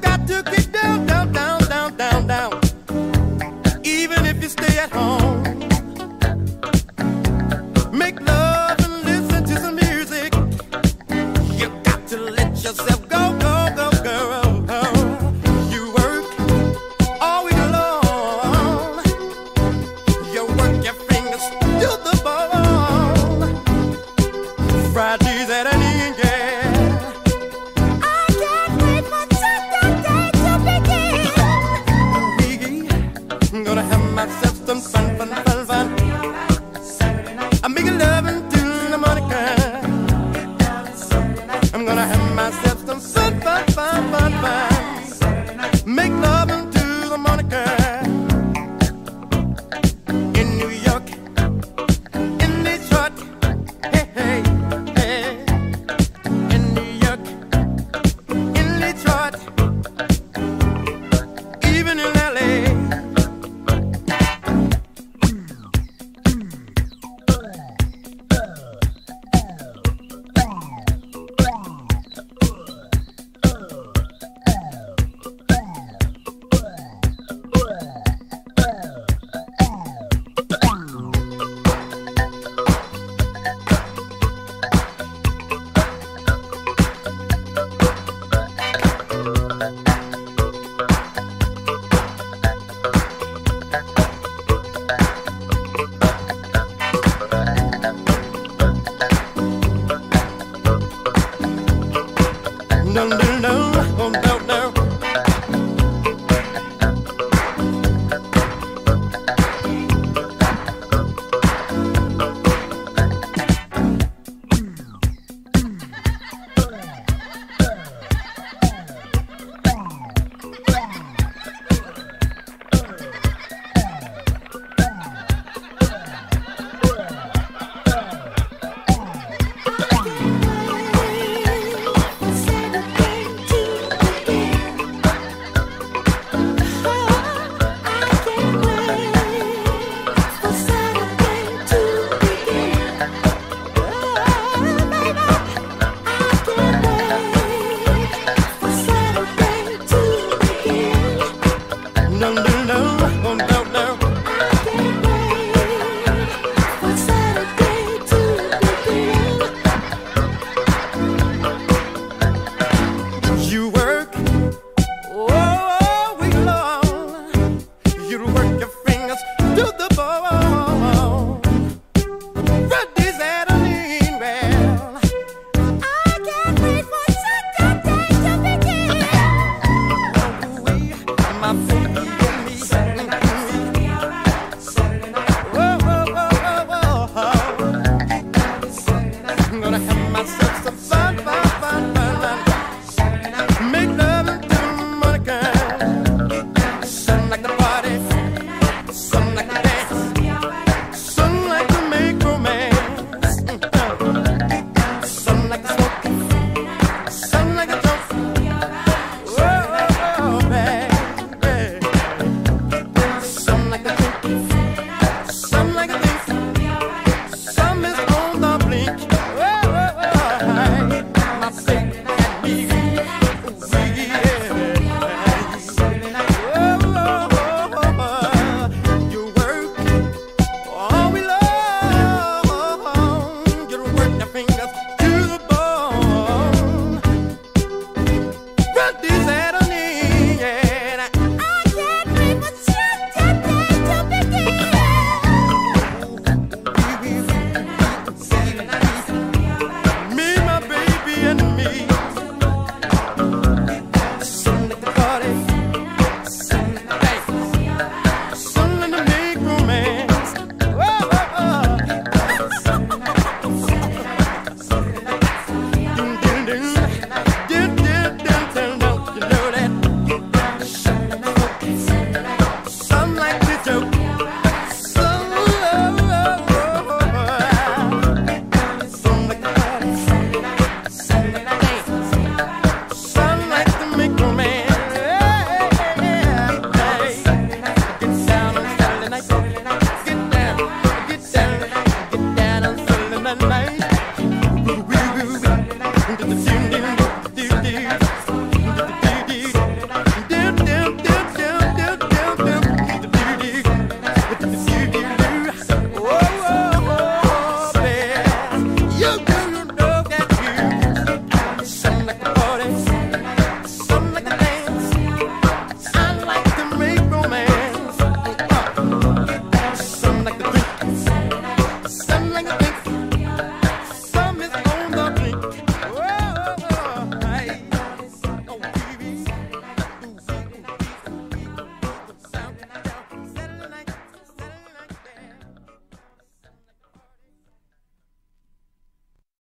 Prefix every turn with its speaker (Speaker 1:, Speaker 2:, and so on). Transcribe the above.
Speaker 1: got to get gonna have us